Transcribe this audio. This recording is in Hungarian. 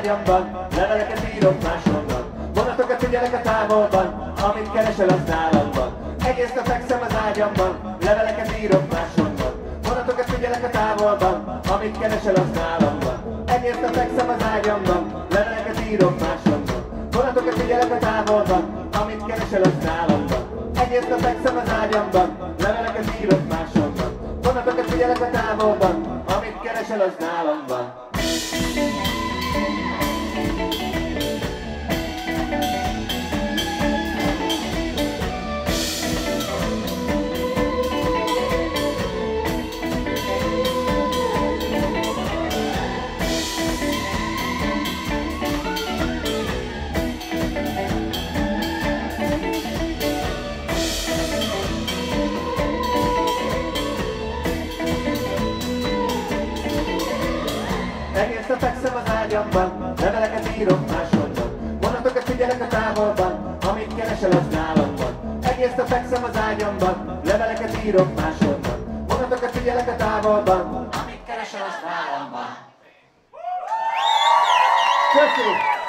ágyamban, leveleket írok másomnak. Vonatokat figyelek a távolban, amit keresel az nálam van. Egész nap fekszem az ágyamban, leveleket írok másomnak. Vonatokat figyelek a távolban, amit keresel az nálam van. Egész nap fekszem az ágyamban, leveleket írok másomnak. Vonatokat figyelek a távolban, amit keresel az nálam van. Egész nap fekszem az ágyamban, leveleket írok másomnak. Vonatokat figyelek a távolban, amit keresel az nálam van. Thank you. Egész nap fekszem az ágyamban, leveleket írok másomban. Vonatokat figyelek a távolban, amit keresel az nálam van. Egész nap fekszem az ágyamban, leveleket írok másomban. Vonatokat figyelek a távolban, amit keresel az nálam van. Köszönöm!